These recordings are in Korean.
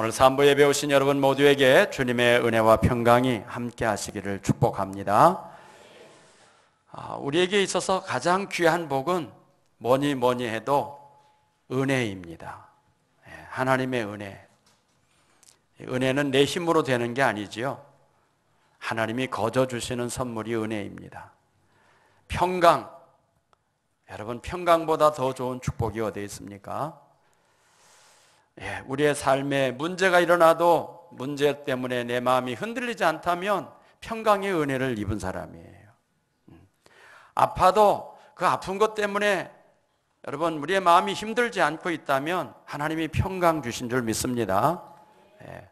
오늘 3부 예배 오신 여러분 모두에게 주님의 은혜와 평강이 함께 하시기를 축복합니다. 아, 우리에게 있어서 가장 귀한 복은 뭐니 뭐니 해도 은혜입니다. 예, 하나님의 은혜. 은혜는 내 힘으로 되는 게 아니지요. 하나님이 거저 주시는 선물이 은혜입니다. 평강. 여러분 평강보다 더 좋은 축복이 어디 있습니까? 예, 우리의 삶에 문제가 일어나도 문제 때문에 내 마음이 흔들리지 않다면 평강의 은혜를 입은 사람이에요. 음. 아파도 그 아픈 것 때문에 여러분 우리의 마음이 힘들지 않고 있다면 하나님이 평강 주신 줄 믿습니다. 예.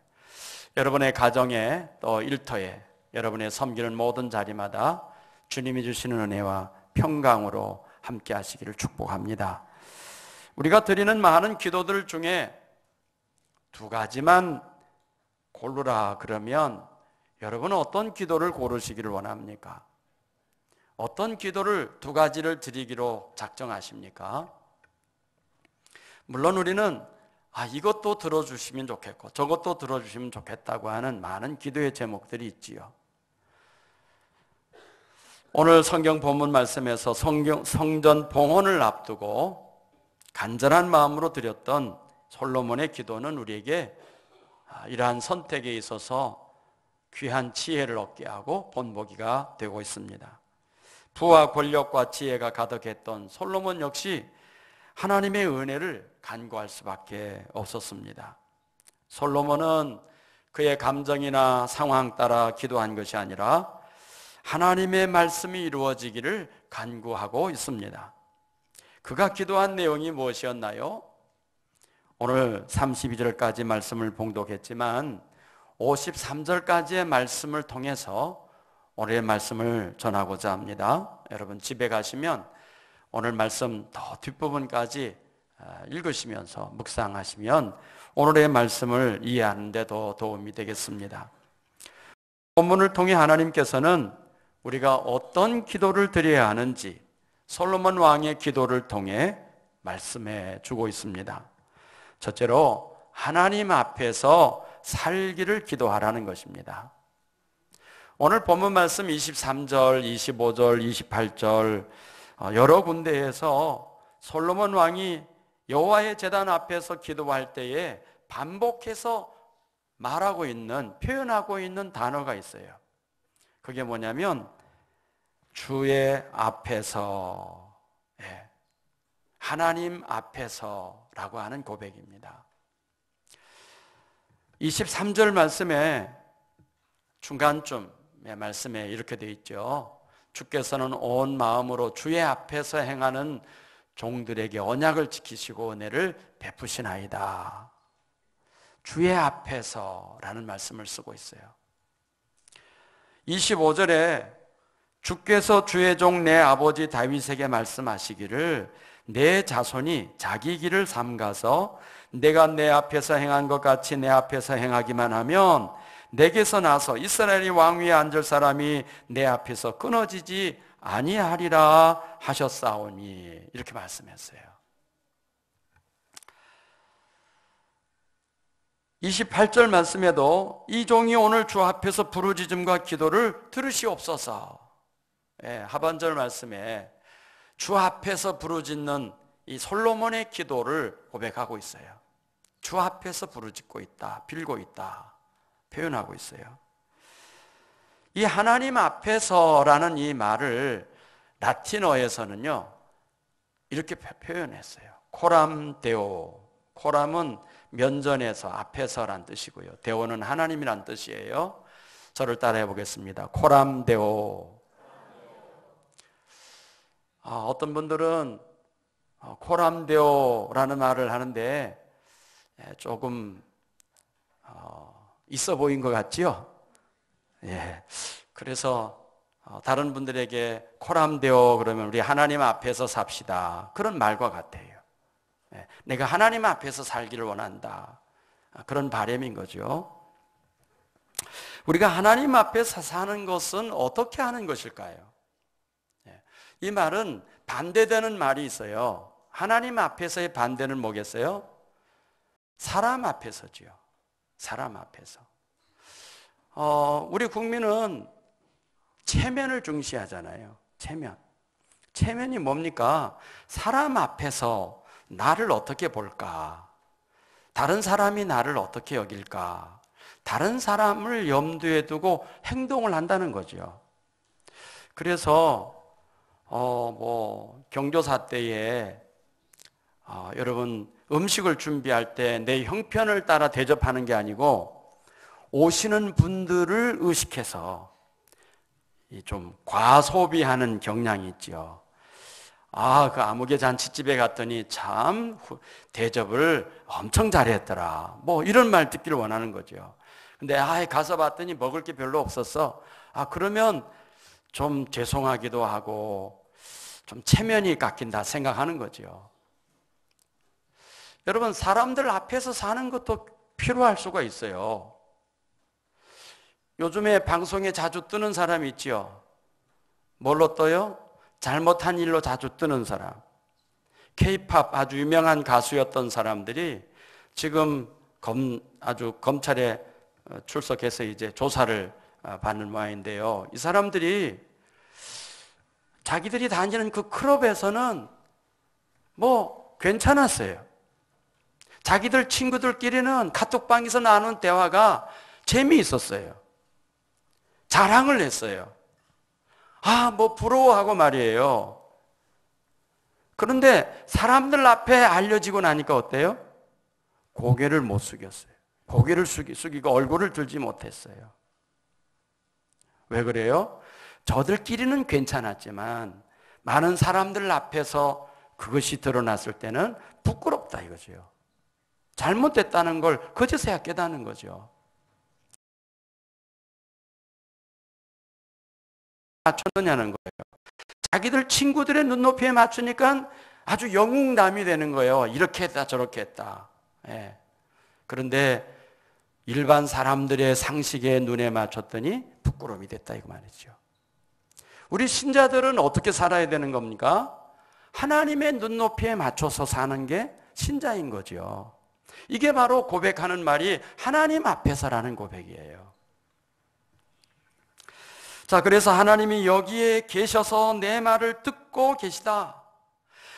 여러분의 가정에 또 일터에 여러분의 섬기는 모든 자리마다 주님이 주시는 은혜와 평강으로 함께 하시기를 축복합니다. 우리가 드리는 많은 기도들 중에 두 가지만 고르라 그러면 여러분은 어떤 기도를 고르시기를 원합니까? 어떤 기도를 두 가지를 드리기로 작정하십니까? 물론 우리는 아, 이것도 들어주시면 좋겠고 저것도 들어주시면 좋겠다고 하는 많은 기도의 제목들이 있지요. 오늘 성경 본문 말씀에서 성경, 성전 봉헌을 앞두고 간절한 마음으로 드렸던 솔로몬의 기도는 우리에게 아, 이러한 선택에 있어서 귀한 지혜를 얻게 하고 본보기가 되고 있습니다. 부와 권력과 지혜가 가득했던 솔로몬 역시 하나님의 은혜를 간구할 수밖에 없었습니다. 솔로몬은 그의 감정이나 상황 따라 기도한 것이 아니라 하나님의 말씀이 이루어지기를 간구하고 있습니다. 그가 기도한 내용이 무엇이었나요? 오늘 32절까지 말씀을 봉독했지만 53절까지의 말씀을 통해서 오늘의 말씀을 전하고자 합니다. 여러분 집에 가시면 오늘 말씀 더 뒷부분까지 아, 읽으시면서 묵상하시면 오늘의 말씀을 이해하는 데더 도움이 되겠습니다. 본문을 통해 하나님께서는 우리가 어떤 기도를 드려야 하는지 솔로몬 왕의 기도를 통해 말씀해 주고 있습니다. 첫째로 하나님 앞에서 살기를 기도하라는 것입니다. 오늘 본문 말씀 23절, 25절, 28절 여러 군데에서 솔로몬 왕이 여호와의 제단 앞에서 기도할 때에 반복해서 말하고 있는 표현하고 있는 단어가 있어요. 그게 뭐냐면 주의 앞에서 예, 하나님 앞에서라고 하는 고백입니다. 23절 말씀에 중간쯤의 말씀에 이렇게 되어 있죠. 주께서는 온 마음으로 주의 앞에서 행하는 종들에게 언약을 지키시고 은혜를 베푸시나이다. 주의 앞에서라는 말씀을 쓰고 있어요. 25절에 주께서 주의 종 내 아버지 다윗에게 말씀하시기를 내 자손이 자기 길을 삼가서 내가 내 앞에서 행한 것 같이 내 앞에서 행하기만 하면 내게서 나서 이스라엘이 왕위에 앉을 사람이 내 앞에서 끊어지지 아니하리라 하셨사오니 이렇게 말씀했어요. 28절 말씀에도 이 종이 오늘 주 앞에서 부르짖음과 기도를 들으시옵소서. 예, 하반절 말씀에 주 앞에서 부르짖는 이 솔로몬의 기도를 고백하고 있어요. 주 앞에서 부르짖고 있다, 빌고 있다 표현하고 있어요. 이 하나님 앞에서라는 이 말을 라틴어에서는요 이렇게 표현했어요. 코람 데오. 코람은 면전에서 앞에서란 뜻이고요. 데오는 하나님이란 뜻이에요. 저를 따라해 보겠습니다. 코람 데오. 아, 어떤 분들은 어, 코람데오라는 말을 하는데 예, 조금 어, 있어 보인 것 같지요? 예. 그래서 어, 다른 분들에게 코람데오 그러면 우리 하나님 앞에서 삽시다. 그런 말과 같아요. 예. 내가 하나님 앞에서 살기를 원한다. 아, 그런 바램인 거죠. 우리가 하나님 앞에서 사는 것은 어떻게 하는 것일까요? 이 말은 반대되는 말이 있어요. 하나님 앞에서의 반대는 뭐겠어요? 사람 앞에서지요. 사람 앞에서. 어, 우리 국민은 체면을 중시하잖아요. 체면. 체면이 뭡니까? 사람 앞에서 나를 어떻게 볼까? 다른 사람이 나를 어떻게 여길까? 다른 사람을 염두에 두고 행동을 한다는 거죠. 그래서 어 뭐 경조사 때에 어, 여러분 음식을 준비할 때 내 형편을 따라 대접하는 게 아니고 오시는 분들을 의식해서 좀 과소비하는 경향이 있죠. 아, 그 아무개 잔치집에 갔더니 참 대접을 엄청 잘했더라. 뭐 이런 말 듣기를 원하는 거죠. 근데 아, 가서 봤더니 먹을 게 별로 없었어. 아, 그러면 좀 죄송하기도 하고 좀 체면이 깎인다 생각하는 거죠. 여러분, 사람들 앞에서 사는 것도 필요할 수가 있어요. 요즘에 방송에 자주 뜨는 사람이 있지요. 뭘로 떠요? 잘못한 일로 자주 뜨는 사람. 케이팝 아주 유명한 가수였던 사람들이 지금 검, 아주 검찰에 어, 출석해서 이제 조사를 어, 받는 모양인데요. 이 사람들이 자기들이 다니는 그 클럽에서는 뭐 괜찮았어요. 자기들 친구들끼리는 카톡방에서 나눈 대화가 재미있었어요. 자랑을 했어요. 아, 뭐 부러워하고 말이에요. 그런데 사람들 앞에 알려지고 나니까 어때요? 고개를 못 숙였어요. 고개를 숙이, 숙이고 얼굴을 들지 못했어요. 왜 그래요? 저들끼리는 괜찮았지만 많은 사람들 앞에서 그것이 드러났을 때는 부끄럽다 이거죠. 잘못됐다는 걸 그제서야 깨닫는 거죠. 맞췄느냐는 거예요. 자기들 친구들의 눈높이에 맞추니까 아주 영웅남이 되는 거예요. 이렇게 했다, 저렇게 했다. 예. 그런데 일반 사람들의 상식에 눈에 맞췄더니 부끄러움이 됐다, 이거 말이죠. 우리 신자들은 어떻게 살아야 되는 겁니까? 하나님의 눈높이에 맞춰서 사는 게 신자인 거죠. 이게 바로 고백하는 말이 하나님 앞에서라는 고백이에요. 자, 그래서 하나님이 여기에 계셔서 내 말을 듣고 계시다.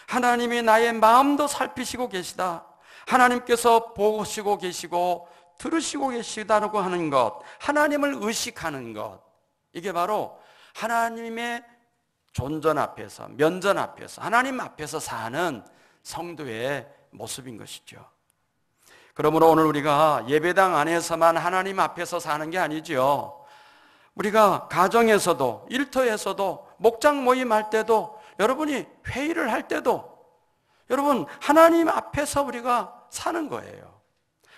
하나님이 나의 마음도 살피시고 계시다. 하나님께서 보시고 계시고 들으시고 계시다고 하는 것, 하나님을 의식하는 것. 이게 바로 하나님의 존전 앞에서, 면전 앞에서, 하나님 앞에서 사는 성도의 모습인 것이죠. 그러므로 오늘 우리가 예배당 안에서만 하나님 앞에서 사는 게 아니죠. 우리가 가정에서도 일터에서도 목장 모임할 때도 여러분이 회의를 할 때도 여러분 하나님 앞에서 우리가 사는 거예요.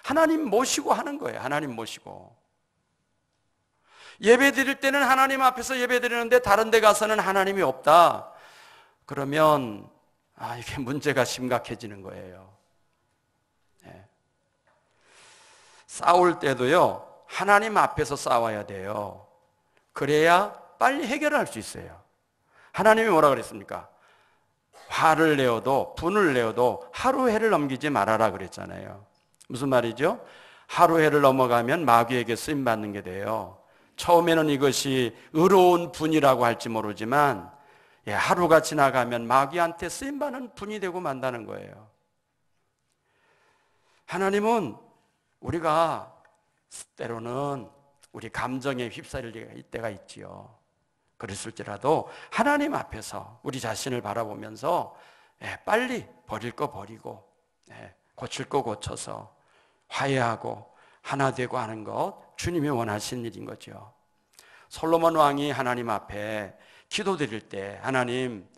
하나님 모시고 하는 거예요. 하나님 모시고. 예배 드릴 때는 하나님 앞에서 예배 드리는데 다른 데 가서는 하나님이 없다. 그러면 아, 이게 문제가 심각해지는 거예요. 네. 싸울 때도요, 하나님 앞에서 싸워야 돼요. 그래야 빨리 해결할 수 있어요. 하나님이 뭐라 그랬습니까? 화를 내어도 분을 내어도 하루 해를 넘기지 말아라 그랬잖아요. 무슨 말이죠? 하루 해를 넘어가면 마귀에게 쓰임 받는 게 돼요. 처음에는 이것이 의로운 분이라고 할지 모르지만 예, 하루가 지나가면 마귀한테 쓰임 받는 분이 되고 만다는 거예요. 하나님은 우리가 때로는 우리 감정에 휩싸일 때가 있지요. 그랬을지라도 하나님 앞에서 우리 자신을 바라보면서 예, 빨리 버릴 거 버리고 예, 고칠 거 고쳐서 화해하고 하나 되고 하는 것 주님이 원하신 일인 거죠. 솔로몬 왕이 하나님 앞에 기도드릴 때 하나님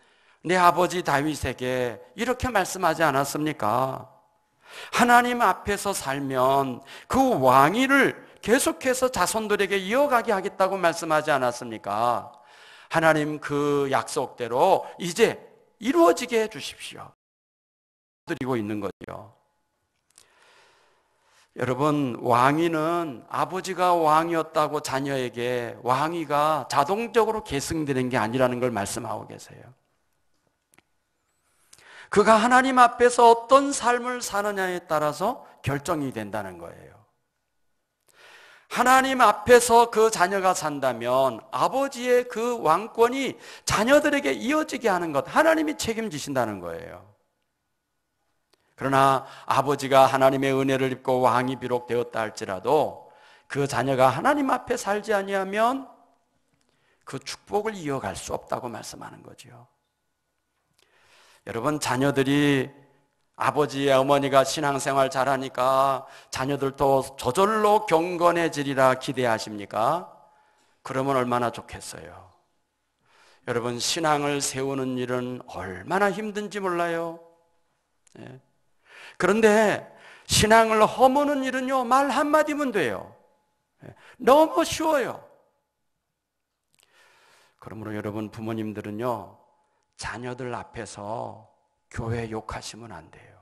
내 아버지 다윗에게 이렇게 말씀하지 않았습니까? 하나님 앞에서 살면 그 왕위를 계속해서 자손들에게 이어가게 하겠다고 말씀하지 않았습니까? 하나님 그 약속대로 이제 이루어지게 해 주십시오. 드리고 있는 거죠. 여러분, 왕위는 아버지가 왕이었다고 자녀에게 왕위가 자동적으로 계승되는 게 아니라는 걸 말씀하고 계세요. 그가 하나님 앞에서 어떤 삶을 사느냐에 따라서 결정이 된다는 거예요. 하나님 앞에서 그 자녀가 산다면 아버지의 그 왕권이 자녀들에게 이어지게 하는 것 하나님이 책임지신다는 거예요. 그러나 아버지가 하나님의 은혜를 입고 왕이 비록 되었다 할지라도 그 자녀가 하나님 앞에 살지 아니하면 그 축복을 이어갈 수 없다고 말씀하는 거죠. 여러분 자녀들이 아버지 어머니가 신앙생활 잘하니까 자녀들도 저절로 경건해지리라 기대하십니까? 그러면 얼마나 좋겠어요. 여러분 신앙을 세우는 일은 얼마나 힘든지 몰라요. 네. 그런데 신앙을 허무는 일은요 말 한마디면 돼요. 네. 너무 쉬워요. 그러므로 여러분 부모님들은요 자녀들 앞에서 교회 욕하시면 안 돼요.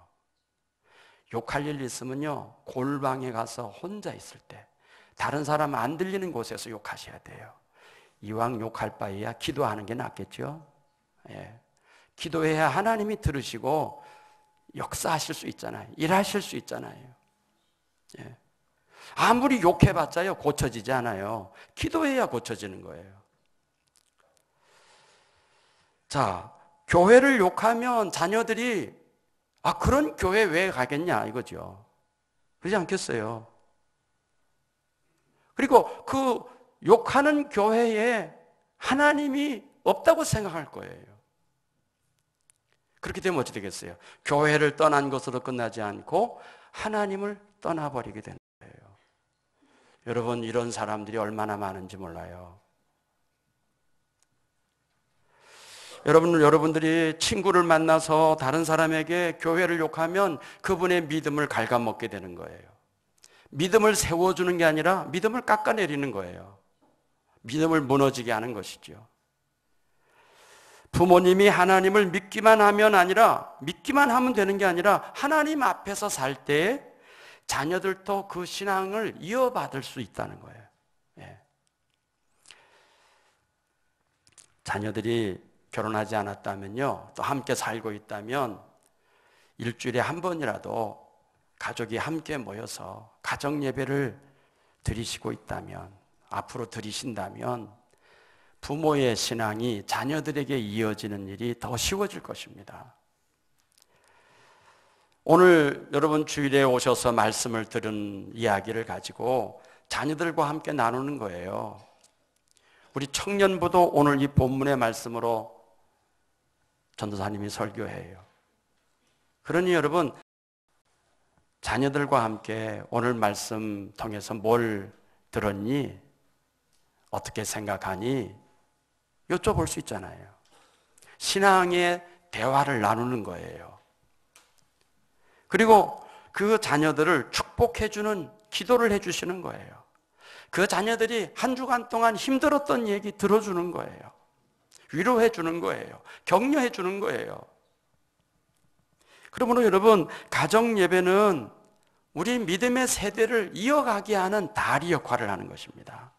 욕할 일 있으면요, 골방에 가서 혼자 있을 때, 다른 사람 안 들리는 곳에서 욕하셔야 돼요. 이왕 욕할 바에야 기도하는 게 낫겠죠? 예. 기도해야 하나님이 들으시고 역사하실 수 있잖아요. 일하실 수 있잖아요. 예. 아무리 욕해봤자요, 고쳐지지 않아요. 기도해야 고쳐지는 거예요. 자, 교회를 욕하면 자녀들이 아, 그런 교회 왜 가겠냐 이거죠. 그러지 않겠어요. 그리고 그 욕하는 교회에 하나님이 없다고 생각할 거예요. 그렇게 되면 어찌 되겠어요? 교회를 떠난 것으로 끝나지 않고 하나님을 떠나버리게 되는 거예요. 여러분, 이런 사람들이 얼마나 많은지 몰라요. 여러분, 여러분들이 친구를 만나서 다른 사람에게 교회를 욕하면 그분의 믿음을 갉아먹게 되는 거예요. 믿음을 세워주는 게 아니라 믿음을 깎아내리는 거예요. 믿음을 무너지게 하는 것이죠. 부모님이 하나님을 믿기만 하면 아니라 믿기만 하면 되는 게 아니라 하나님 앞에서 살때 자녀들도 그 신앙을 이어받을 수 있다는 거예요. 예. 자녀들이 결혼하지 않았다면요. 또 함께 살고 있다면 일주일에 한 번이라도 가족이 함께 모여서 가정 예배를 드리시고 있다면 앞으로 드리신다면 부모의 신앙이 자녀들에게 이어지는 일이 더 쉬워질 것입니다. 오늘 여러분 주일에 오셔서 말씀을 들은 이야기를 가지고 자녀들과 함께 나누는 거예요. 우리 청년부도 오늘 이 본문의 말씀으로 전도사님이 설교해요. 그러니 여러분, 자녀들과 함께 오늘 말씀 통해서 뭘 들었니? 어떻게 생각하니? 여쭤볼 수 있잖아요. 신앙의 대화를 나누는 거예요. 그리고 그 자녀들을 축복해주는 기도를 해주시는 거예요. 그 자녀들이 한 주간 동안 힘들었던 얘기 들어주는 거예요. 위로해 주는 거예요. 격려해 주는 거예요. 그러므로 여러분, 가정 예배는 우리 믿음의 세대를 이어가게 하는 다리 역할을 하는 것입니다.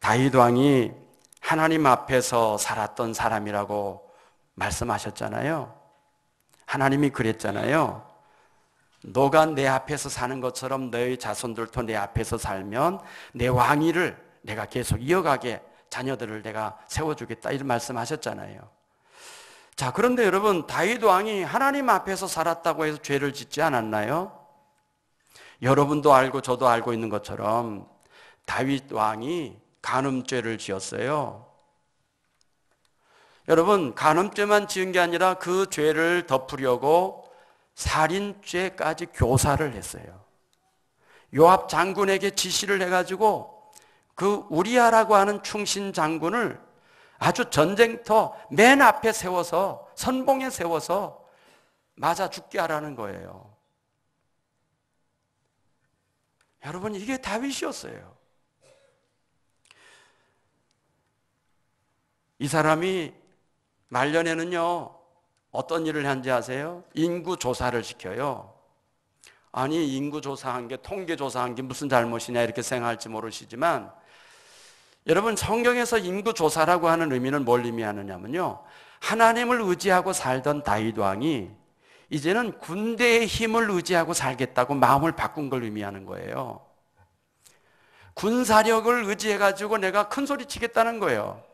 다윗 왕이 하나님 앞에서 살았던 사람이라고 말씀하셨잖아요. 하나님이 그랬잖아요. 너가 내 앞에서 사는 것처럼 너희 자손들도 내 앞에서 살면 내 왕위를 내가 계속 이어가게 자녀들을 내가 세워주겠다 이런 말씀하셨잖아요. 자, 그런데 여러분 다윗 왕이 하나님 앞에서 살았다고 해서 죄를 짓지 않았나요? 여러분도 알고 저도 알고 있는 것처럼 다윗 왕이 간음죄를 지었어요. 여러분 간음죄만 지은 게 아니라 그 죄를 덮으려고 살인죄까지 교사를 했어요. 요압 장군에게 지시를 해가지고 그 우리아라고 하는 충신 장군을 아주 전쟁터 맨 앞에 세워서 선봉에 세워서 맞아 죽게 하라는 거예요. 여러분 이게 다윗이었어요. 이 사람이 말년에는요 어떤 일을 한지 아세요? 인구 조사를 시켜요. 아니 인구 조사한 게 통계 조사한 게 무슨 잘못이냐 이렇게 생각할지 모르시지만 여러분 성경에서 인구 조사라고 하는 의미는 뭘 의미하느냐면요. 하나님을 의지하고 살던 다윗 왕이 이제는 군대의 힘을 의지하고 살겠다고 마음을 바꾼 걸 의미하는 거예요. 군사력을 의지해 가지고 내가 큰 소리 치겠다는 거예요.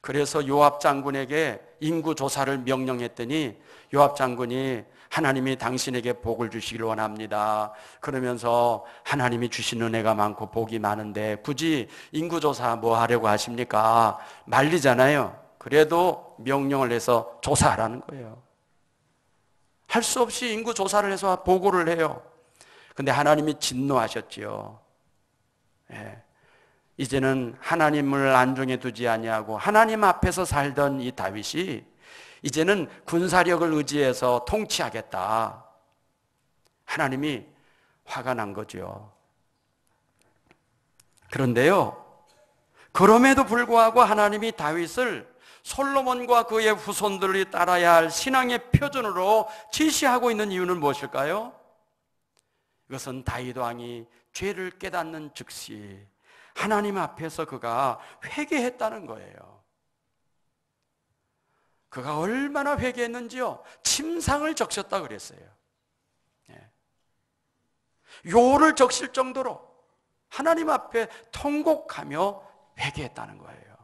그래서 요압 장군에게 인구 조사를 명령했더니 요압 장군이 하나님이 당신에게 복을 주시길 원합니다. 그러면서 하나님이 주신 은혜가 많고 복이 많은데 굳이 인구조사 뭐 하려고 하십니까? 말리잖아요. 그래도 명령을 해서 조사하라는 거예요. 할 수 없이 인구조사를 해서 보고를 해요. 근데 하나님이 진노하셨지요. 예. 이제는 하나님을 안중에 두지 아니하고 하나님 앞에서 살던 이 다윗이 이제는 군사력을 의지해서 통치하겠다. 하나님이 화가 난 거죠. 그런데요. 그럼에도 불구하고 하나님이 다윗을 솔로몬과 그의 후손들이 따라야 할 신앙의 표준으로 지시하고 있는 이유는 무엇일까요? 이것은 다윗 왕이 죄를 깨닫는 즉시 하나님 앞에서 그가 회개했다는 거예요. 그가 얼마나 회개했는지요. 침상을 적셨다 그랬어요. 예. 요를 적실 정도로 하나님 앞에 통곡하며 회개했다는 거예요.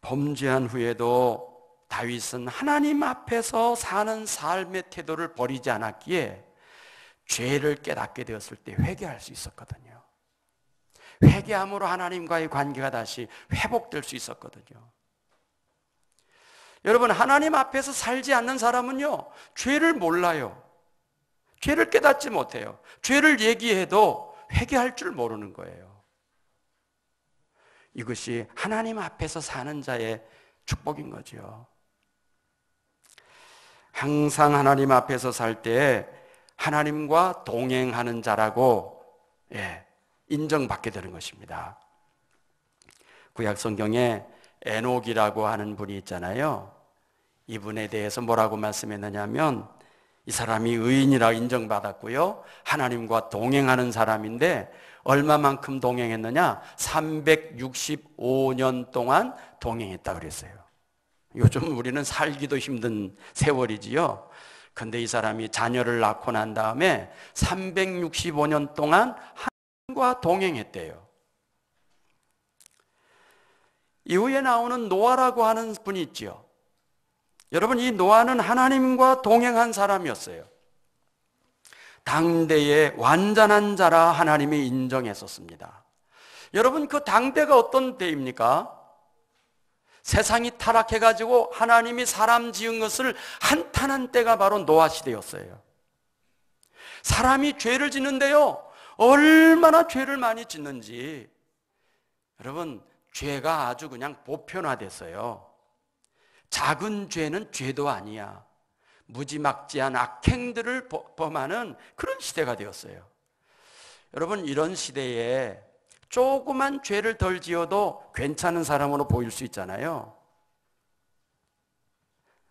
범죄한 후에도 다윗은 하나님 앞에서 사는 삶의 태도를 버리지 않았기에 죄를 깨닫게 되었을 때 회개할 수 있었거든요. 회개함으로 하나님과의 관계가 다시 회복될 수 있었거든요. 여러분, 하나님 앞에서 살지 않는 사람은요, 죄를 몰라요. 죄를 깨닫지 못해요. 죄를 얘기해도 회개할 줄 모르는 거예요. 이것이 하나님 앞에서 사는 자의 축복인 거죠. 항상 하나님 앞에서 살 때 하나님과 동행하는 자라고 예, 인정받게 되는 것입니다. 구약 성경에 에녹이라고 하는 분이 있잖아요. 이분에 대해서 뭐라고 말씀했느냐면 이 사람이 의인이라 인정받았고요. 하나님과 동행하는 사람인데 얼마만큼 동행했느냐? 365년 동안 동행했다 그랬어요. 요즘 우리는 살기도 힘든 세월이지요. 근데 이 사람이 자녀를 낳고 난 다음에 365년 동안 하나님과 동행했대요. 이후에 나오는 노아라고 하는 분이 있죠. 여러분, 이 노아는 하나님과 동행한 사람이었어요. 당대의 완전한 자라 하나님이 인정했었습니다. 여러분, 그 당대가 어떤 때입니까? 세상이 타락해가지고 하나님이 사람 지은 것을 한탄한 때가 바로 노아 시대였어요. 사람이 죄를 짓는데요. 얼마나 죄를 많이 짓는지. 여러분, 죄가 아주 그냥 보편화됐어요. 작은 죄는 죄도 아니야. 무지막지한 악행들을 범하는 그런 시대가 되었어요. 여러분, 이런 시대에 조그만 죄를 덜 지어도 괜찮은 사람으로 보일 수 있잖아요.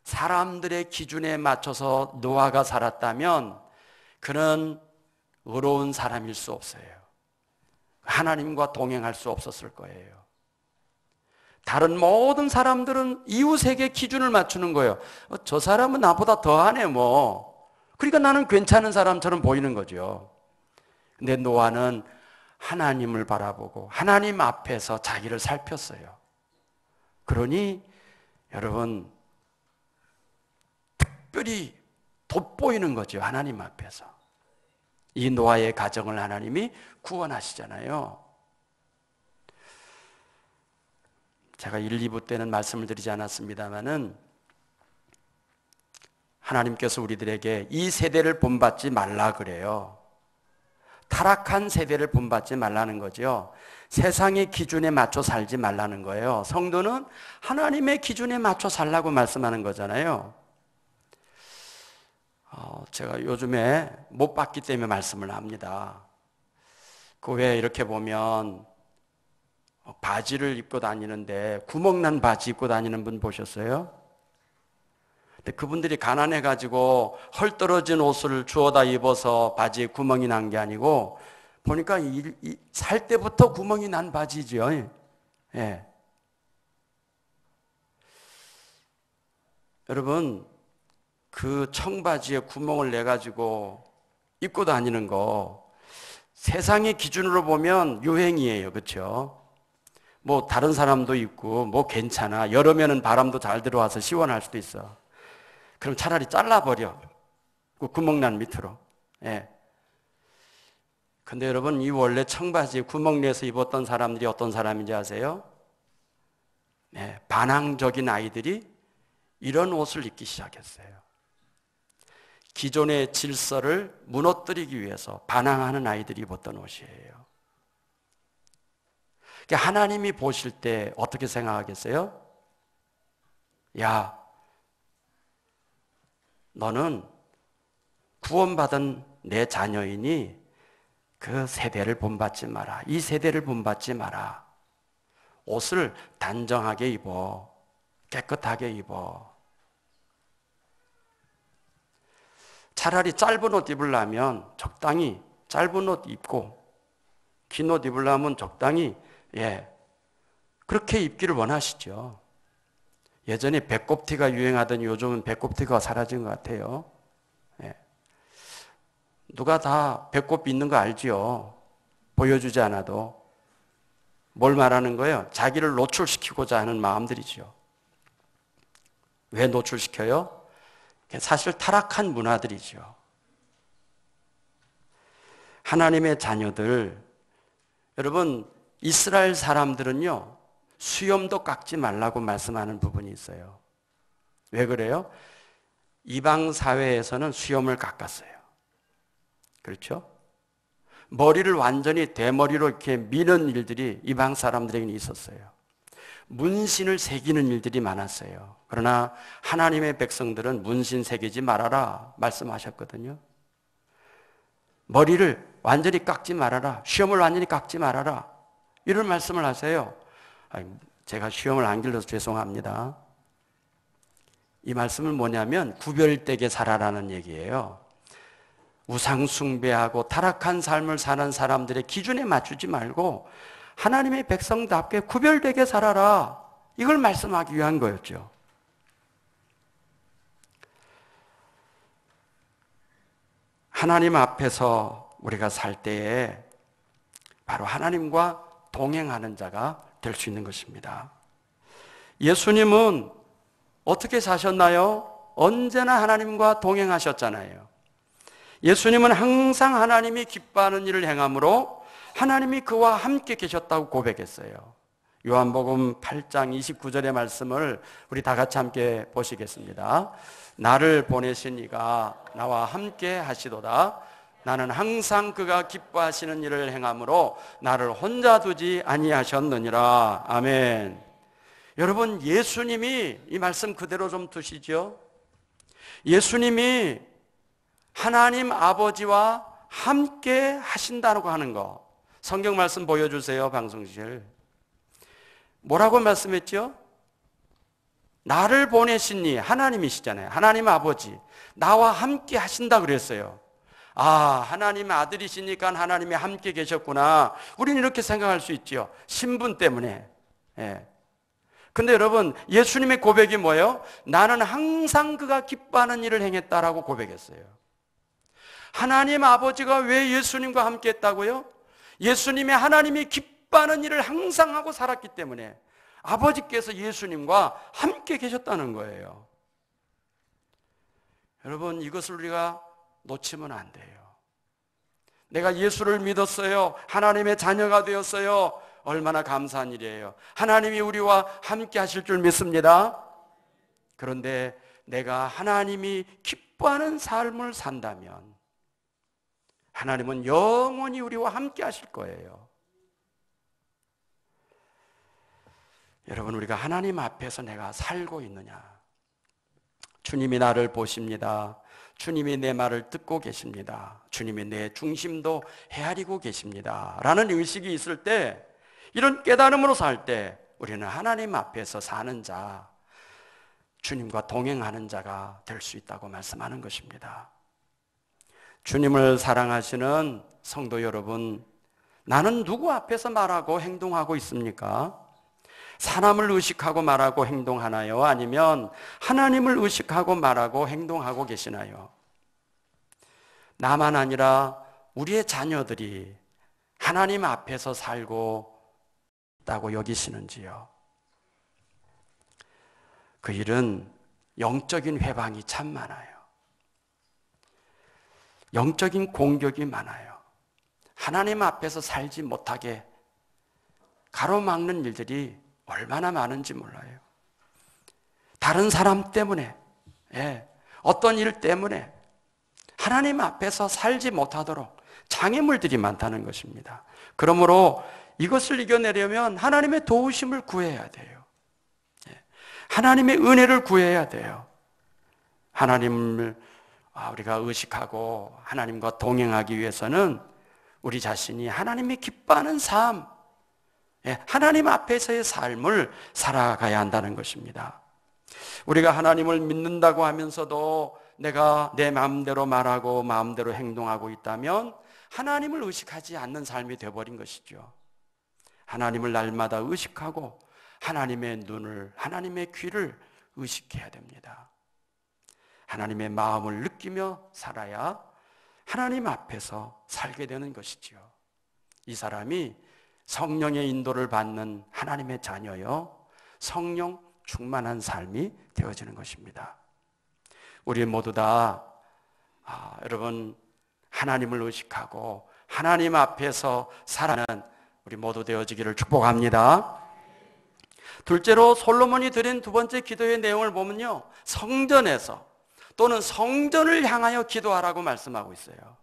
사람들의 기준에 맞춰서 노아가 살았다면 그는 의로운 사람일 수 없어요. 하나님과 동행할 수 없었을 거예요. 다른 모든 사람들은 이웃에게 기준을 맞추는 거예요. 어, 저 사람은 나보다 더하네, 뭐. 그러니까 나는 괜찮은 사람처럼 보이는 거죠. 근데 노아는 하나님을 바라보고 하나님 앞에서 자기를 살폈어요. 그러니 여러분, 특별히 돋보이는 거죠. 하나님 앞에서. 이 노아의 가정을 하나님이 구원하시잖아요. 제가 1, 2부 때는 말씀을 드리지 않았습니다만은 하나님께서 우리들에게 이 세대를 본받지 말라 그래요. 타락한 세대를 본받지 말라는 거죠. 세상의 기준에 맞춰 살지 말라는 거예요. 성도는 하나님의 기준에 맞춰 살라고 말씀하는 거잖아요. 어, 제가 요즘에 못 봤기 때문에 말씀을 합니다. 그 외에 이렇게 보면 어, 바지를 입고 다니는데 구멍난 바지 입고 다니는 분 보셨어요? 근데 그분들이 가난해 가지고 헐 떨어진 옷을 주워다 입어서 바지에 구멍이 난 게 아니고 보니까 이, 이, 살 때부터 구멍이 난 바지죠. 예. 여러분 그 청바지에 구멍을 내 가지고 입고 다니는 거 세상의 기준으로 보면 유행이에요. 그렇죠? 뭐 다른 사람도 있고 뭐 괜찮아. 여름에는 바람도 잘 들어와서 시원할 수도 있어. 그럼 차라리 잘라버려. 그 구멍난 밑으로. 예. 근데 여러분 이 원래 청바지에 구멍 내서 입었던 사람들이 어떤 사람인지 아세요? 네, 반항적인 아이들이 이런 옷을 입기 시작했어요. 기존의 질서를 무너뜨리기 위해서 반항하는 아이들이 입었던 옷이에요. 그러니까 하나님이 보실 때 어떻게 생각하겠어요? 야, 너는 구원받은 내 자녀이니 그 세대를 본받지 마라. 이 세대를 본받지 마라. 옷을 단정하게 입어. 깨끗하게 입어. 차라리 짧은 옷 입으려면 적당히 짧은 옷 입고 긴 옷 입으려면 적당히 예 그렇게 입기를 원하시죠. 예전에 배꼽티가 유행하더니 요즘은 배꼽티가 사라진 것 같아요. 누가 다 배꼽 있는 거 알지요? 보여주지 않아도. 뭘 말하는 거예요? 자기를 노출시키고자 하는 마음들이죠. 왜 노출시켜요? 사실 타락한 문화들이죠. 하나님의 자녀들, 여러분, 이스라엘 사람들은요, 수염도 깎지 말라고 말씀하는 부분이 있어요. 왜 그래요? 이방 사회에서는 수염을 깎았어요. 그렇죠? 머리를 완전히 대머리로 이렇게 미는 일들이 이방 사람들에게 있었어요. 문신을 새기는 일들이 많았어요. 그러나 하나님의 백성들은 문신 새기지 말아라 말씀하셨거든요. 머리를 완전히 깎지 말아라. 시험을 완전히 깎지 말아라. 이런 말씀을 하세요. 제가 시험을 안 길러서 죄송합니다. 이 말씀은 뭐냐면 구별되게 살아라는 얘기예요. 우상숭배하고 타락한 삶을 사는 사람들의 기준에 맞추지 말고 하나님의 백성답게 구별되게 살아라. 이걸 말씀하기 위한 거였죠. 하나님 앞에서 우리가 살 때에 바로 하나님과 동행하는 자가 될 수 있는 것입니다. 예수님은 어떻게 사셨나요? 언제나 하나님과 동행하셨잖아요. 예수님은 항상 하나님이 기뻐하는 일을 행함으로 하나님이 그와 함께 계셨다고 고백했어요. 요한복음 8장 29절의 말씀을 우리 다 같이 함께 보시겠습니다. 나를 보내신 이가 나와 함께 하시도다. 나는 항상 그가 기뻐하시는 일을 행함으로 나를 혼자 두지 아니하셨느니라. 아멘. 여러분, 예수님이 이 말씀 그대로 좀 두시죠. 예수님이 하나님 아버지와 함께 하신다고 하는 거. 성경 말씀 보여주세요, 방송실. 뭐라고 말씀했죠? 나를 보내시니 하나님이시잖아요. 하나님 아버지. 나와 함께 하신다 그랬어요. 아, 하나님 아들이시니까 하나님이 함께 계셨구나. 우리는 이렇게 생각할 수 있죠. 신분 때문에. 예. 근데 여러분, 예수님의 고백이 뭐예요? 나는 항상 그가 기뻐하는 일을 행했다라고 고백했어요. 하나님 아버지가 왜 예수님과 함께 했다고요? 예수님의 하나님이 기뻐하는 일을 항상 하고 살았기 때문에 아버지께서 예수님과 함께 계셨다는 거예요. 여러분, 이것을 우리가 놓치면 안 돼요. 내가 예수를 믿었어요. 하나님의 자녀가 되었어요. 얼마나 감사한 일이에요. 하나님이 우리와 함께 하실 줄 믿습니다. 그런데 내가 하나님이 기뻐하는 삶을 산다면 하나님은 영원히 우리와 함께 하실 거예요. 여러분, 우리가 하나님 앞에서 내가 살고 있느냐? 주님이 나를 보십니다. 주님이 내 말을 듣고 계십니다. 주님이 내 중심도 헤아리고 계십니다. 라는 의식이 있을 때, 이런 깨달음으로 살 때, 우리는 하나님 앞에서 사는 자, 주님과 동행하는 자가 될 수 있다고 말씀하는 것입니다. 주님을 사랑하시는 성도 여러분, 나는 누구 앞에서 말하고 행동하고 있습니까? 사람을 의식하고 말하고 행동하나요? 아니면 하나님을 의식하고 말하고 행동하고 계시나요? 나만 아니라 우리의 자녀들이 하나님 앞에서 살고 있다고 여기시는지요? 그 일은 영적인 회방이 참 많아요. 영적인 공격이 많아요. 하나님 앞에서 살지 못하게 가로막는 일들이 얼마나 많은지 몰라요. 다른 사람 때문에, 예, 어떤 일 때문에 하나님 앞에서 살지 못하도록 장애물들이 많다는 것입니다. 그러므로 이것을 이겨내려면 하나님의 도우심을 구해야 돼요. 예, 하나님의 은혜를 구해야 돼요. 하나님을 아, 우리가 의식하고 하나님과 동행하기 위해서는 우리 자신이 하나님이 기뻐하는 삶, 예, 하나님 앞에서의 삶을 살아가야 한다는 것입니다. 우리가 하나님을 믿는다고 하면서도 내가 내 마음대로 말하고 마음대로 행동하고 있다면 하나님을 의식하지 않는 삶이 되어버린 것이죠. 하나님을 날마다 의식하고 하나님의 눈을, 하나님의 귀를 의식해야 됩니다. 하나님의 마음을 느끼며 살아야 하나님 앞에서 살게 되는 것이지요. 이 사람이 성령의 인도를 받는 하나님의 자녀요. 성령 충만한 삶이 되어지는 것입니다. 우리 모두 다 아, 여러분 하나님을 의식하고 하나님 앞에서 살아가는 우리 모두 되어지기를 축복합니다. 둘째로 솔로몬이 드린 두 번째 기도의 내용을 보면요. 성전에서 또는 성전을 향하여 기도하라고 말씀하고 있어요.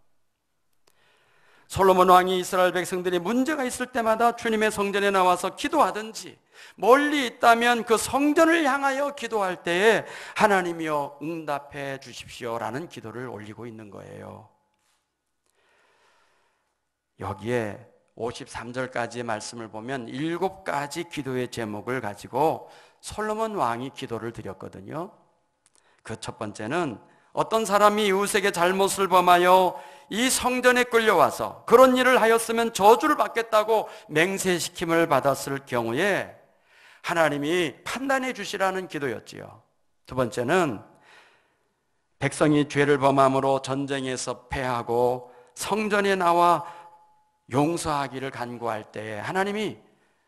솔로몬 왕이 이스라엘 백성들이 문제가 있을 때마다 주님의 성전에 나와서 기도하든지 멀리 있다면 그 성전을 향하여 기도할 때에 하나님이여 응답해 주십시오라는 기도를 올리고 있는 거예요. 여기에 53절까지의 말씀을 보면 일곱 가지 기도의 제목을 가지고 솔로몬 왕이 기도를 드렸거든요. 그 첫 번째는 어떤 사람이 이웃에게 잘못을 범하여 이 성전에 끌려와서 그런 일을 하였으면 저주를 받겠다고 맹세시킴을 받았을 경우에 하나님이 판단해 주시라는 기도였지요. 두 번째는 백성이 죄를 범함으로 전쟁에서 패하고 성전에 나와 용서하기를 간구할 때에 하나님이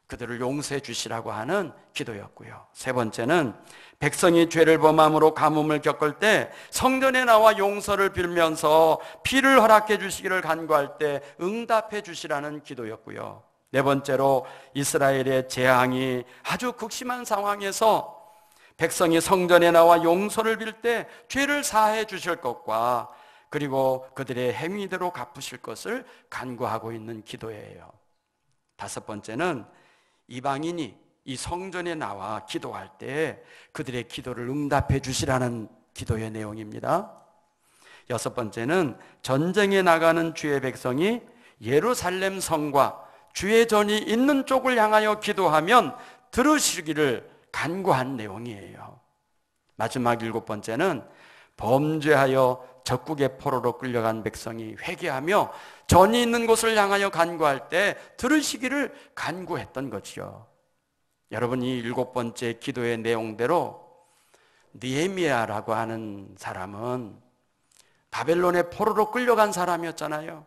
그들을 용서해 주시라고 하는 기도였고요. 세 번째는 백성이 죄를 범함으로 가뭄을 겪을 때 성전에 나와 용서를 빌면서 피를 허락해 주시기를 간구할 때 응답해 주시라는 기도였고요. 네 번째로 이스라엘의 재앙이 아주 극심한 상황에서 백성이 성전에 나와 용서를 빌 때 죄를 사해 주실 것과 그리고 그들의 행위대로 갚으실 것을 간구하고 있는 기도예요. 다섯 번째는 이방인이 이 성전에 나와 기도할 때 그들의 기도를 응답해 주시라는 기도의 내용입니다. 여섯 번째는 전쟁에 나가는 주의 백성이 예루살렘 성과 주의 전이 있는 쪽을 향하여 기도하면 들으시기를 간구한 내용이에요. 마지막 일곱 번째는 범죄하여 적국의 포로로 끌려간 백성이 회개하며 전이 있는 곳을 향하여 간구할 때 들으시기를 간구했던 거지요. 여러분 이 일곱 번째 기도의 내용대로 니에미아라고 하는 사람은 바벨론의 포로로 끌려간 사람이었잖아요.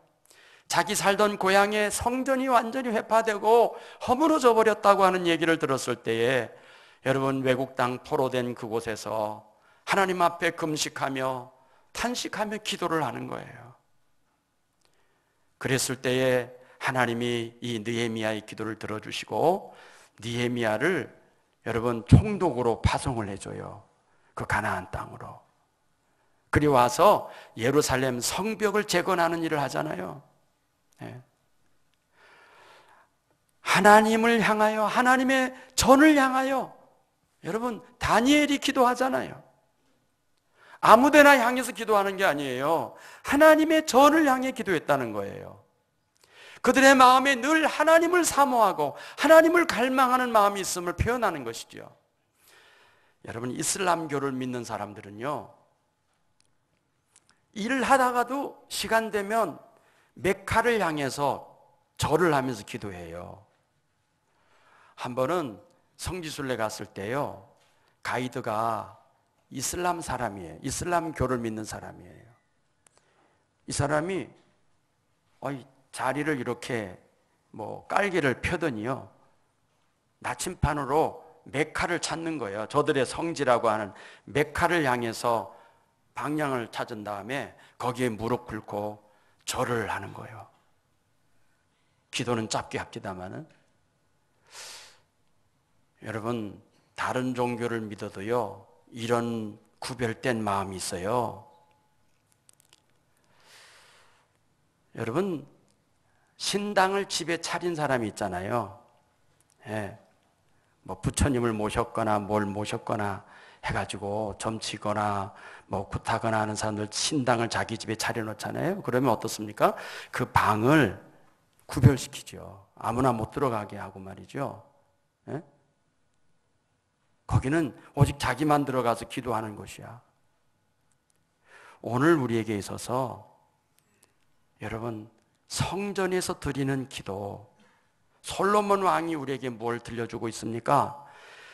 자기 살던 고향의 성전이 완전히 회파되고 허물어져 버렸다고 하는 얘기를 들었을 때에 여러분 외국 땅 포로된 그곳에서 하나님 앞에 금식하며 탄식하며 기도를 하는 거예요. 그랬을 때에 하나님이 이 느헤미야의 기도를 들어주시고 니에미아를 여러분 총독으로 파송을 해줘요. 그 가나안 땅으로. 그리 와서 예루살렘 성벽을 재건하는 일을 하잖아요. 네. 하나님을 향하여 하나님의 전을 향하여 여러분 다니엘이 기도하잖아요. 아무데나 향해서 기도하는 게 아니에요. 하나님의 전을 향해 기도했다는 거예요. 그들의 마음에 늘 하나님을 사모하고 하나님을 갈망하는 마음이 있음을 표현하는 것이죠. 여러분 이슬람교를 믿는 사람들은요. 일을 하다가도 시간 되면 메카를 향해서 절을 하면서 기도해요. 한 번은 성지순례 갔을 때요. 가이드가 이슬람 사람이에요. 이슬람교를 믿는 사람이에요. 이 사람이 자리를 이렇게 뭐 깔개를 펴더니요. 나침판으로 메카를 찾는 거예요. 저들의 성지라고 하는 메카를 향해서 방향을 찾은 다음에 거기에 무릎 꿇고 절을 하는 거예요. 기도는 짧게 합디다마는 여러분 다른 종교를 믿어도요 이런 구별된 마음이 있어요. 여러분 신당을 집에 차린 사람이 있잖아요. 예. 뭐 부처님을 모셨거나 뭘 모셨거나 해가지고 점치거나 뭐 굿하거나 하는 사람들 신당을 자기 집에 차려놓잖아요. 그러면 어떻습니까? 그 방을 구별시키죠. 아무나 못 들어가게 하고 말이죠. 예? 거기는 오직 자기만 들어가서 기도하는 곳이야. 오늘 우리에게 있어서 여러분 성전에서 드리는 기도 솔로몬 왕이 우리에게 뭘 들려주고 있습니까?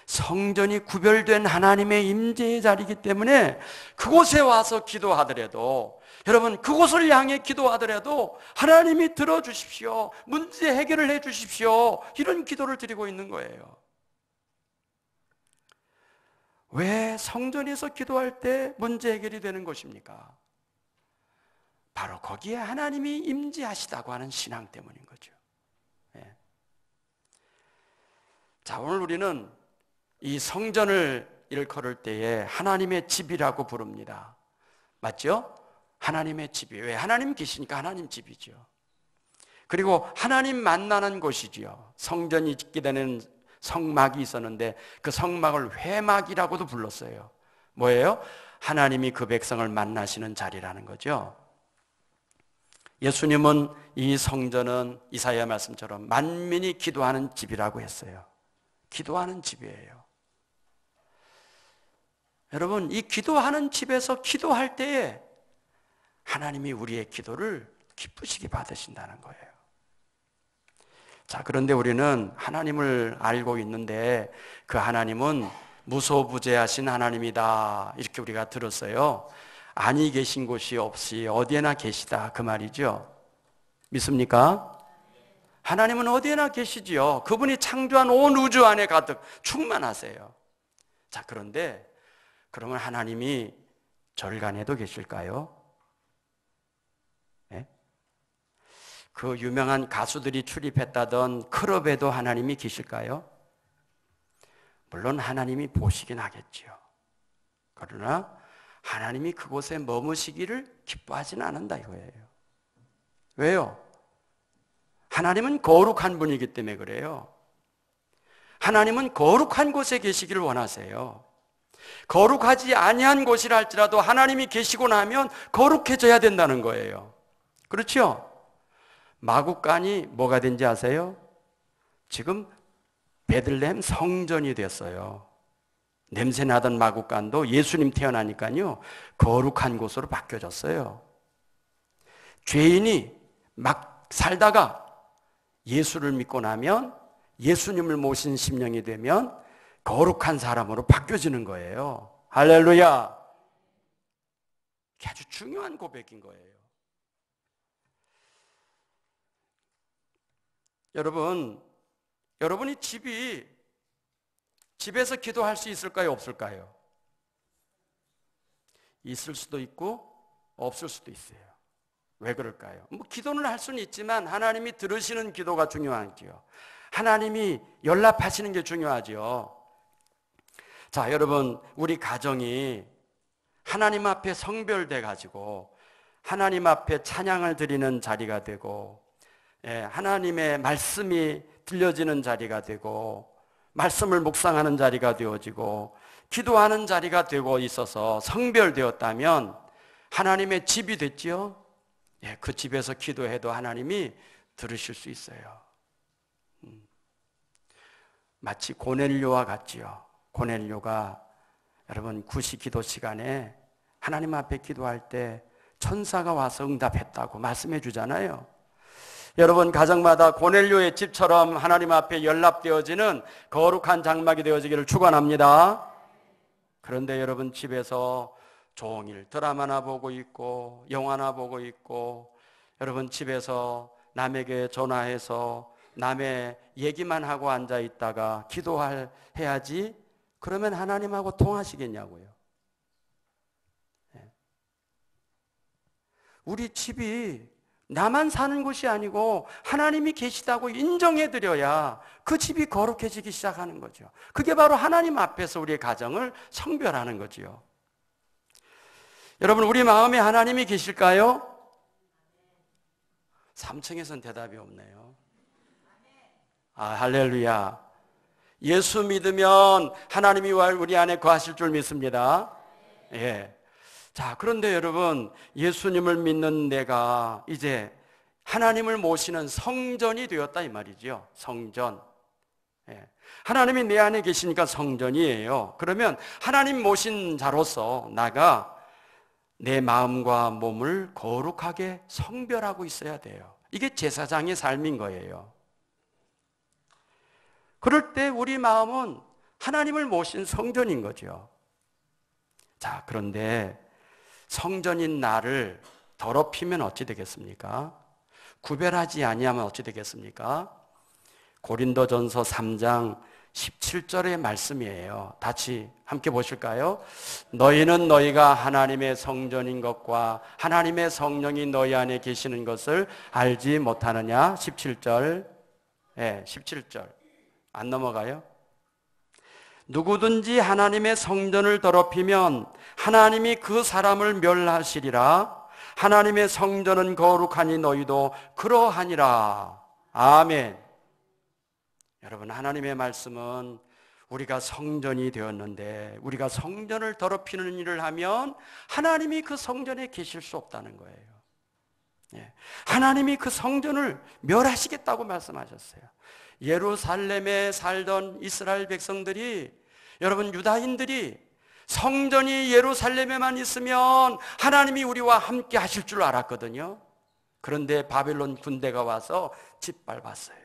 성전이 구별된 하나님의 임재의 자리이기 때문에 그곳에 와서 기도하더라도 여러분 그곳을 향해 기도하더라도 하나님이 들어주십시오. 문제 해결을 해 주십시오. 이런 기도를 드리고 있는 거예요. 왜 성전에서 기도할 때 문제 해결이 되는 것입니까? 바로 거기에 하나님이 임재하시다고 하는 신앙 때문인 거죠. 네. 자, 오늘 우리는 이 성전을 일컬을 때에 하나님의 집이라고 부릅니다. 맞죠? 하나님의 집이. 왜? 하나님 계시니까 하나님 집이죠. 그리고 하나님 만나는 곳이지요. 성전이 짓게 되는 성막이 있었는데 그 성막을 회막이라고도 불렀어요. 뭐예요? 하나님이 그 백성을 만나시는 자리라는 거죠. 예수님은 이 성전은 이사야 말씀처럼 만민이 기도하는 집이라고 했어요. 기도하는 집이에요. 여러분, 이 기도하는 집에서 기도할 때에 하나님이 우리의 기도를 기쁘시게 받으신다는 거예요. 자, 그런데 우리는 하나님을 알고 있는데 그 하나님은 무소부재하신 하나님이다. 이렇게 우리가 들었어요. 아니 계신 곳이 없이 어디에나 계시다. 그 말이죠. 믿습니까? 하나님은 어디에나 계시지요. 그분이 창조한 온 우주 안에 가득 충만하세요. 자, 그런데 그러면 하나님이 절간에도 계실까요? 그 유명한 가수들이 출입했다던 클럽에도 하나님이 계실까요? 물론 하나님이 보시긴 하겠지요. 그러나 하나님이 그곳에 머무시기를 기뻐하지는 않는다 이거예요. 왜요? 하나님은 거룩한 분이기 때문에 그래요. 하나님은 거룩한 곳에 계시기를 원하세요. 거룩하지 아니한 곳이라 할지라도 하나님이 계시고 나면 거룩해져야 된다는 거예요. 그렇죠? 마국간이 뭐가 된지 아세요? 지금 베들레헴 성전이 됐어요. 냄새 나던 마국간도 예수님 태어나니까요, 거룩한 곳으로 바뀌어졌어요. 죄인이 막 살다가 예수를 믿고 나면 예수님을 모신 심령이 되면 거룩한 사람으로 바뀌어지는 거예요. 할렐루야. 아주 중요한 고백인 거예요. 여러분, 여러분이 집이 집에서 기도할 수 있을까요? 없을까요? 있을 수도 있고 없을 수도 있어요. 왜 그럴까요? 뭐 기도는 할 수는 있지만 하나님이 들으시는 기도가 중요하지요. 하나님이 연락하시는 게 중요하지요. 자, 여러분, 우리 가정이 하나님 앞에 성별돼 가지고 하나님 앞에 찬양을 드리는 자리가 되고 예, 하나님의 말씀이 들려지는 자리가 되고 말씀을 묵상하는 자리가 되어지고 기도하는 자리가 되고 있어서 성별되었다면 하나님의 집이 됐지요. 예, 그 집에서 기도해도 하나님이 들으실 수 있어요. 음. 마치 고넬료와 같지요. 고넬료가 여러분 구시 기도 시간에 하나님 앞에 기도할 때 천사가 와서 응답했다고 말씀해 주잖아요. 여러분 가정마다 고넬료의 집처럼 하나님 앞에 연락되어지는 거룩한 장막이 되어지기를 축원합니다. 그런데 여러분 집에서 종일 드라마나 보고 있고 영화나 보고 있고 여러분 집에서 남에게 전화해서 남의 얘기만 하고 앉아 있다가 기도할 해야지 그러면 하나님하고 통하시겠냐고요. 예. 우리 집이 나만 사는 곳이 아니고 하나님이 계시다고 인정해 드려야 그 집이 거룩해지기 시작하는 거죠. 그게 바로 하나님 앞에서 우리의 가정을 성별하는 거지요. 여러분, 우리 마음에 하나님이 계실까요? 3층에선 대답이 없네요. 아, 할렐루야. 예수 믿으면 하나님이 우리 안에 거하실 줄 믿습니다. 예. 자, 그런데 여러분, 예수님을 믿는 내가 이제 하나님을 모시는 성전이 되었다 이 말이죠. 성전. 예. 하나님이 내 안에 계시니까 성전이에요. 그러면 하나님 모신 자로서 나가 내 마음과 몸을 거룩하게 성별하고 있어야 돼요. 이게 제사장의 삶인 거예요. 그럴 때 우리 마음은 하나님을 모신 성전인 거죠. 자, 그런데 성전인 나를 더럽히면 어찌 되겠습니까? 구별하지 아니하면 어찌 되겠습니까? 고린도전서 3장 17절의 말씀이에요. 같이 함께 보실까요? 너희는 너희가 하나님의 성전인 것과 하나님의 성령이 너희 안에 계시는 것을 알지 못하느냐? 17절. 예, 17절. 안 넘어가요? 누구든지 하나님의 성전을 더럽히면 하나님이 그 사람을 멸하시리라. 하나님의 성전은 거룩하니 너희도 그러하니라. 아멘. 여러분, 하나님의 말씀은 우리가 성전이 되었는데 우리가 성전을 더럽히는 일을 하면 하나님이 그 성전에 계실 수 없다는 거예요. 예. 하나님이 그 성전을 멸하시겠다고 말씀하셨어요. 예루살렘에 살던 이스라엘 백성들이 여러분 유다인들이 성전이 예루살렘에만 있으면 하나님이 우리와 함께 하실 줄 알았거든요. 그런데 바벨론 군대가 와서 짓밟았어요.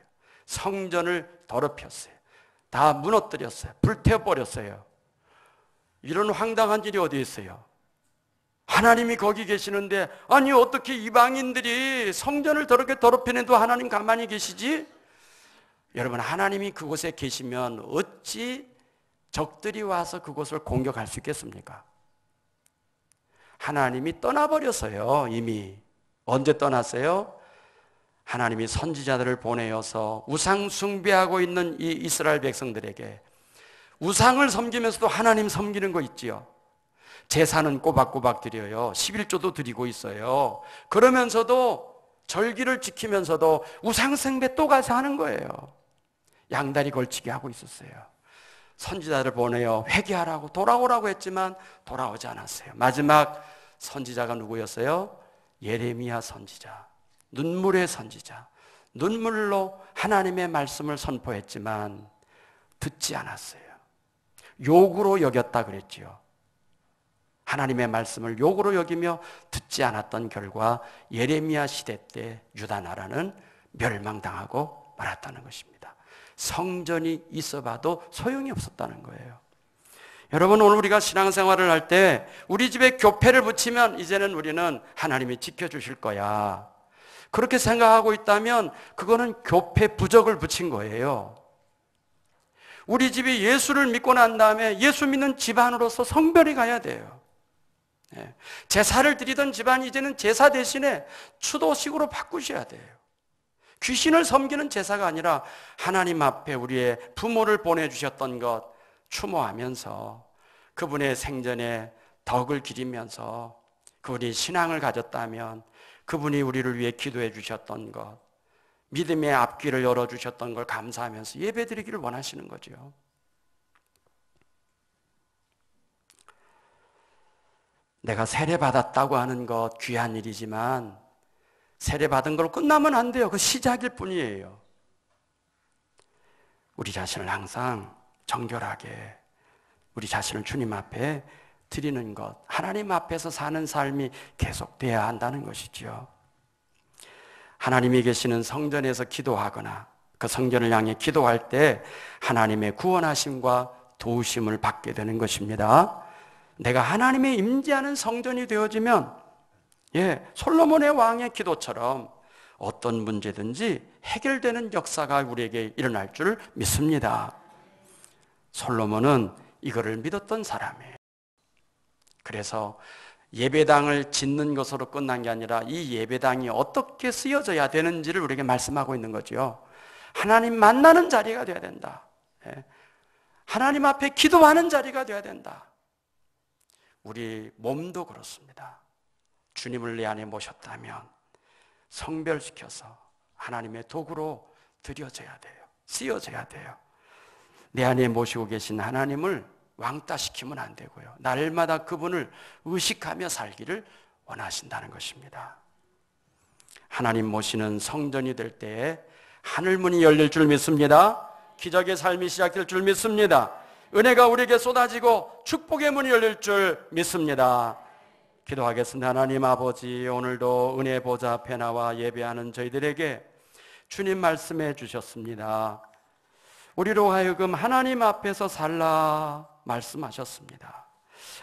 성전을 더럽혔어요. 다 무너뜨렸어요. 불태워버렸어요. 이런 황당한 일이 어디 있어요? 하나님이 거기 계시는데, 아니, 어떻게 이방인들이 성전을 더럽게 더럽히는도 하나님 가만히 계시지? 여러분, 하나님이 그곳에 계시면 어찌 적들이 와서 그곳을 공격할 수 있겠습니까? 하나님이 떠나버렸어요, 이미. 언제 떠났어요? 하나님이 선지자들을 보내어서 우상 숭배하고 있는 이 이스라엘 백성들에게 우상을 섬기면서도 하나님 섬기는 거 있지요. 제사는 꼬박꼬박 드려요. 11조도 드리고 있어요. 그러면서도 절기를 지키면서도 우상 숭배 또 가서 하는 거예요. 양다리 걸치게 하고 있었어요. 선지자를 보내어 회개하라고 돌아오라고 했지만 돌아오지 않았어요. 마지막 선지자가 누구였어요? 예레미야 선지자. 눈물의 선지자. 눈물로 하나님의 말씀을 선포했지만 듣지 않았어요. 욕으로 여겼다 그랬지요. 하나님의 말씀을 욕으로 여기며 듣지 않았던 결과 예레미야 시대 때 유다 나라는 멸망당하고 말았다는 것입니다. 성전이 있어 봐도 소용이 없었다는 거예요. 여러분 오늘 우리가 신앙생활을 할 때 우리 집에 교패를 붙이면 이제는 우리는 하나님이 지켜주실 거야. 그렇게 생각하고 있다면 그거는 교패 부적을 붙인 거예요. 우리 집이 예수를 믿고 난 다음에 예수 믿는 집안으로서 성별이 가야 돼요. 예. 제사를 드리던 집안이 이제는 제사 대신에 추도식으로 바꾸셔야 돼요. 귀신을 섬기는 제사가 아니라 하나님 앞에 우리의 부모를 보내주셨던 것 추모하면서 그분의 생전에 덕을 기리면서 그분이 신앙을 가졌다면 그분이 우리를 위해 기도해 주셨던 것, 믿음의 앞길을 열어주셨던 걸 감사하면서 예배 드리기를 원하시는 거죠. 내가 세례받았다고 하는 것 귀한 일이지만 세례받은 걸 끝나면 안 돼요. 그 시작일 뿐이에요. 우리 자신을 항상 정결하게 우리 자신을 주님 앞에 드리는 것, 하나님 앞에서 사는 삶이 계속돼야 한다는 것이지요. 하나님이 계시는 성전에서 기도하거나 그 성전을 향해 기도할 때 하나님의 구원하심과 도우심을 받게 되는 것입니다. 내가 하나님의 임재하는 성전이 되어지면 예, 솔로몬의 왕의 기도처럼 어떤 문제든지 해결되는 역사가 우리에게 일어날 줄 믿습니다. 솔로몬은 이거를 믿었던 사람이에요. 그래서 예배당을 짓는 것으로 끝난 게 아니라 이 예배당이 어떻게 쓰여져야 되는지를 우리에게 말씀하고 있는 거죠. 하나님 만나는 자리가 되어야 된다. 예. 하나님 앞에 기도하는 자리가 되어야 된다. 우리 몸도 그렇습니다. 주님을 내 안에 모셨다면 성별시켜서 하나님의 도구로 드려져야 돼요. 쓰여져야 돼요. 내 안에 모시고 계신 하나님을 왕따시키면 안 되고요. 날마다 그분을 의식하며 살기를 원하신다는 것입니다. 하나님 모시는 성전이 될 때에 하늘문이 열릴 줄 믿습니다. 기적의 삶이 시작될 줄 믿습니다. 은혜가 우리에게 쏟아지고 축복의 문이 열릴 줄 믿습니다. 기도하겠습니다. 하나님 아버지, 오늘도 은혜 보좌 앞에 나와 예배하는 저희들에게 주님 말씀해 주셨습니다. 우리로 하여금 하나님 앞에서 살라 말씀하셨습니다.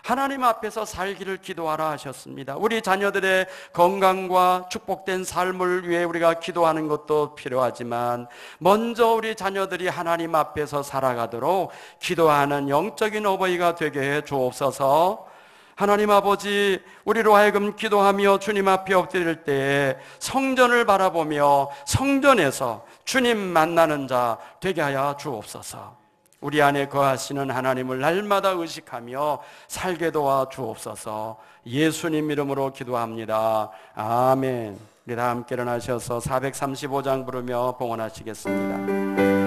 하나님 앞에서 살기를 기도하라 하셨습니다. 우리 자녀들의 건강과 축복된 삶을 위해 우리가 기도하는 것도 필요하지만 먼저 우리 자녀들이 하나님 앞에서 살아가도록 기도하는 영적인 어버이가 되게 해 주옵소서. 하나님 아버지, 우리로 하여금 기도하며 주님 앞에 엎드릴 때 성전을 바라보며 성전에서 주님 만나는 자 되게 하여 주옵소서. 우리 안에 거하시는 하나님을 날마다 의식하며 살게 도와 주옵소서. 예수님 이름으로 기도합니다. 아멘. 우리 다 함께 일어나셔서 435장 부르며 봉헌하시겠습니다.